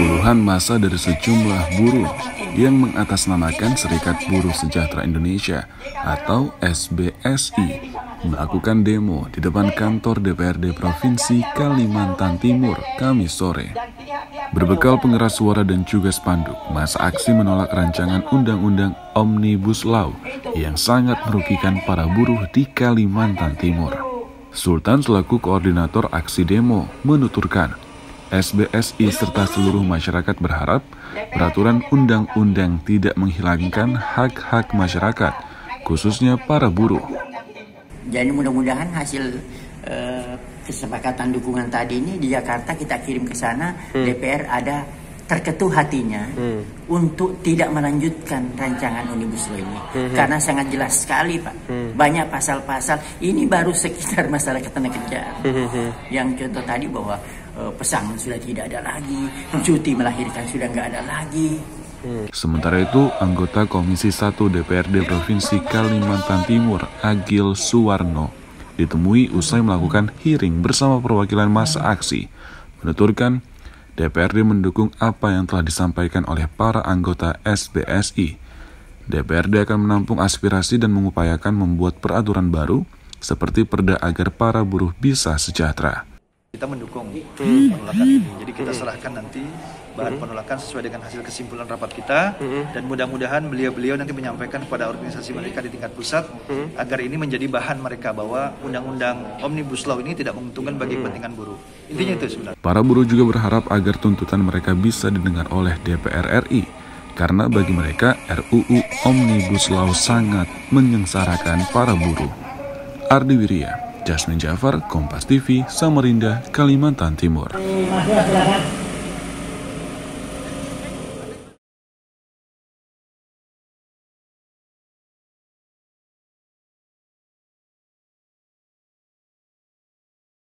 Puluhan masa dari sejumlah buruh yang mengatasnamakan Serikat Buruh Sejahtera Indonesia atau SBSI melakukan demo di depan kantor DPRD Provinsi Kalimantan Timur Kamis sore. Berbekal pengeras suara dan juga spanduk, masa aksi menolak rancangan Undang-Undang Omnibus Law yang sangat merugikan para buruh di Kalimantan Timur. Sultan selaku koordinator aksi demo menuturkan SBSI serta seluruh masyarakat berharap peraturan undang-undang tidak menghilangkan hak-hak masyarakat, khususnya para buruh. Jadi mudah-mudahan hasil uh, kesepakatan dukungan tadi ini di Jakarta kita kirim ke sana, hmm. DPR ada terketuh hatinya hmm. untuk tidak melanjutkan rancangan omnibus law ini hmm. karena sangat jelas sekali pak hmm. banyak pasal-pasal ini baru sekitar masalah ketenaga kerjaan hmm. yang contoh tadi bahwa uh, pesangon sudah tidak ada lagi cuti melahirkan sudah nggak ada lagi hmm. Sementara itu, anggota Komisi 1 DPRD Provinsi Kalimantan Timur, Agil Suwarno, ditemui usai melakukan hearing bersama perwakilan masa aksi, menuturkan DPRD mendukung apa yang telah disampaikan oleh para anggota SBSI. DPRD akan menampung aspirasi dan mengupayakan membuat peraturan baru seperti perda agar para buruh bisa sejahtera. Kita mendukung penolakan ini, jadi kita serahkan nanti bahan penolakan sesuai dengan hasil kesimpulan rapat kita. Dan mudah-mudahan beliau-beliau nanti menyampaikan kepada organisasi mereka di tingkat pusat agar ini menjadi bahan mereka bahwa undang-undang omnibus law ini tidak menguntungkan bagi kepentingan buruh. Intinya itu sebenarnya. Para buruh juga berharap agar tuntutan mereka bisa didengar oleh DPR RI karena bagi mereka RUU Omnibus Law sangat menyengsarakan para buruh. Ardi Wirya Jasmine Jafar, Kompas TV, Samarinda, Kalimantan Timur.